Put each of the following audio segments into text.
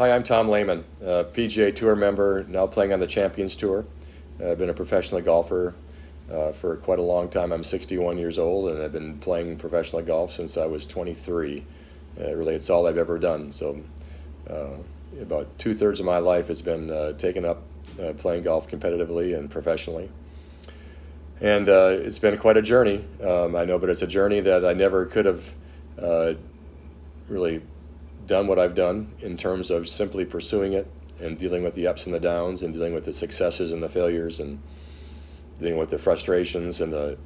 Hi, I'm Tom Lehman, uh, PGA Tour member, now playing on the Champions Tour. Uh, I've been a professional golfer uh, for quite a long time. I'm 61 years old, and I've been playing professional golf since I was 23. Uh, really, it's all I've ever done. So, uh, about two thirds of my life has been uh, taken up uh, playing golf competitively and professionally. And it's been quite a journey, um, I know, but it's a journey that I never could have really done what I've done in terms of simply pursuing it and dealing with the ups and the downs and dealing with the successes and the failures and dealing with the frustrations and the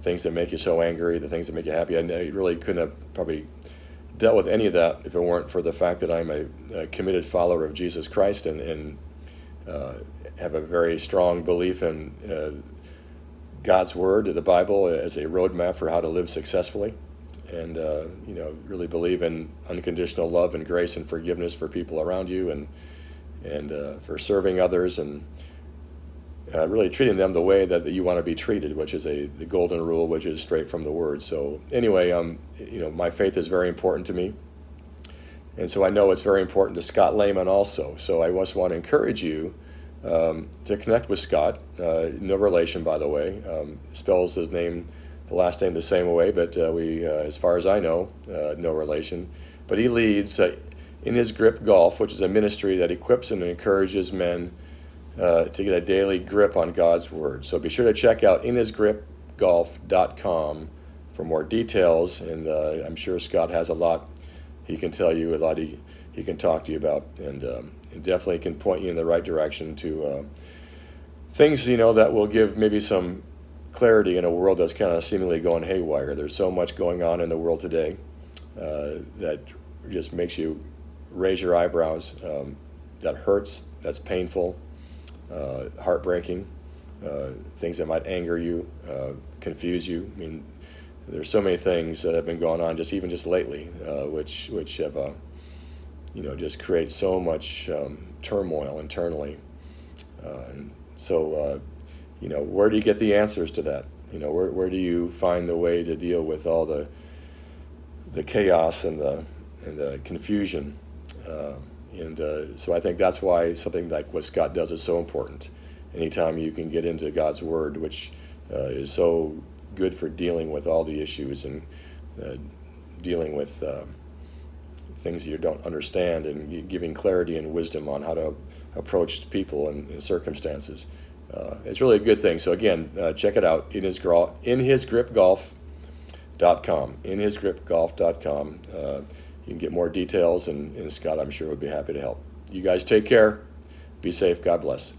things that make you so angry, the things that make you happy. I really couldn't have probably dealt with any of that if it weren't for the fact that I'm a, a committed follower of Jesus Christ and, and uh, have a very strong belief in uh, God's Word, the Bible, as a roadmap for how to live successfully and uh, you know really believe in unconditional love and grace and forgiveness for people around you and and uh, for serving others and uh, really treating them the way that, you want to be treated, which is a the golden rule, which is straight from the Word. So anyway, um, you know, my faith is very important to me, and so I know it's very important to Scott Lehman also. So I just want to encourage you um, to connect with Scott. Uh, no relation, by the way. Um, spells his name the last name the same way, but uh, we, uh, as far as I know, uh, no relation. But he leads uh, in his grip golf, which is a ministry that equips and encourages men uh, to get a daily grip on God's word. So be sure to check out inhisgripgolf.com for more details, and uh, I'm sure Scott has a lot he can tell you, a lot he, he can talk to you about, and, um, and definitely can point you in the right direction to things you know that will give maybe some clarity in a world that's kind of seemingly going haywire. There's so much going on in the world today uh, that just makes you raise your eyebrows. Um, that hurts, that's painful, uh, heartbreaking, uh, things that might anger you, uh, confuse you. I mean, there's so many things that have been going on just even just lately, uh, which which have uh, you know just create so much um, turmoil internally. and so you know, where do you get the answers to that? You know, where, where do you find the way to deal with all the the chaos and the and the confusion? Uh, and uh, so I think that's why something like what Scott does is so important. Anytime you can get into God's Word, which uh, is so good for dealing with all the issues and uh, dealing with uh, things you don't understand and giving clarity and wisdom on how to approach people and, and circumstances uh, it's really a good thing. So again, uh, check it out in his in his grip golf.com. In his grip golf.com. Uh, you can get more details, and, and Scott, I'm sure, would be happy to help. You guys take care. Be safe. God bless.